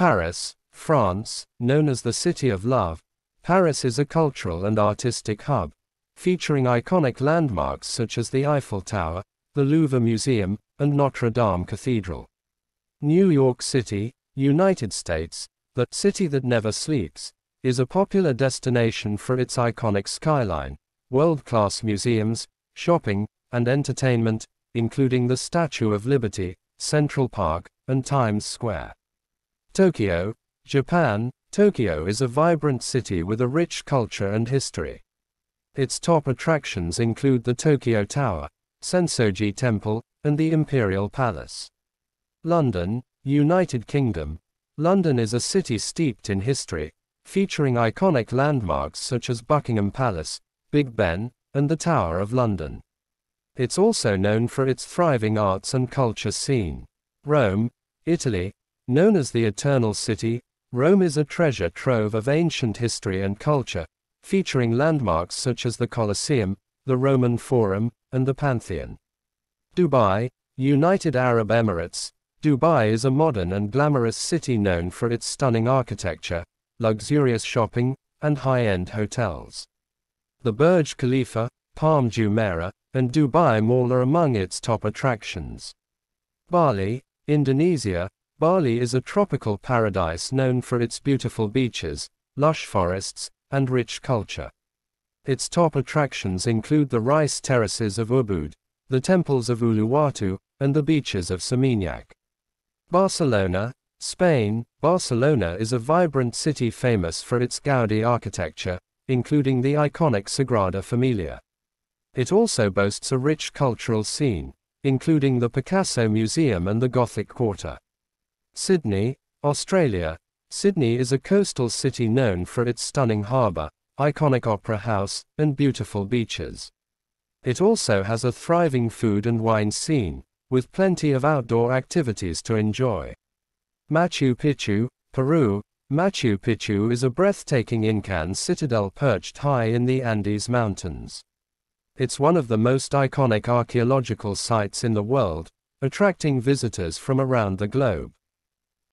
Paris, France, known as the City of Love, Paris is a cultural and artistic hub, featuring iconic landmarks such as the Eiffel Tower, the Louvre Museum, and Notre Dame Cathedral. New York City, United States, the city that never sleeps, is a popular destination for its iconic skyline, world class museums, shopping, and entertainment, including the Statue of Liberty, Central Park, and Times Square. Tokyo, Japan, Tokyo is a vibrant city with a rich culture and history. Its top attractions include the Tokyo Tower, Sensoji Temple, and the Imperial Palace. London, United Kingdom. London is a city steeped in history, featuring iconic landmarks such as Buckingham Palace, Big Ben, and the Tower of London. It's also known for its thriving arts and culture scene. Rome, Italy, known as the Eternal City, Rome is a treasure trove of ancient history and culture, featuring landmarks such as the Colosseum, the Roman Forum, and the Pantheon. Dubai, United Arab Emirates. Dubai is a modern and glamorous city known for its stunning architecture, luxurious shopping, and high end hotels. The Burj Khalifa, Palm Jumeirah, and Dubai Mall are among its top attractions. Bali, Indonesia, Bali is a tropical paradise known for its beautiful beaches, lush forests, and rich culture. Its top attractions include the rice terraces of Ubud, the temples of Uluwatu, and the beaches of Seminyak. Barcelona, Spain, Barcelona is a vibrant city famous for its Gaudi architecture, including the iconic Sagrada Familia. It also boasts a rich cultural scene, including the Picasso Museum and the Gothic Quarter. Sydney, Australia. Sydney is a coastal city known for its stunning harbour, iconic opera house, and beautiful beaches. It also has a thriving food and wine scene, with plenty of outdoor activities to enjoy. Machu Picchu, Peru. Machu Picchu is a breathtaking Incan citadel perched high in the Andes Mountains. It's one of the most iconic archaeological sites in the world, attracting visitors from around the globe.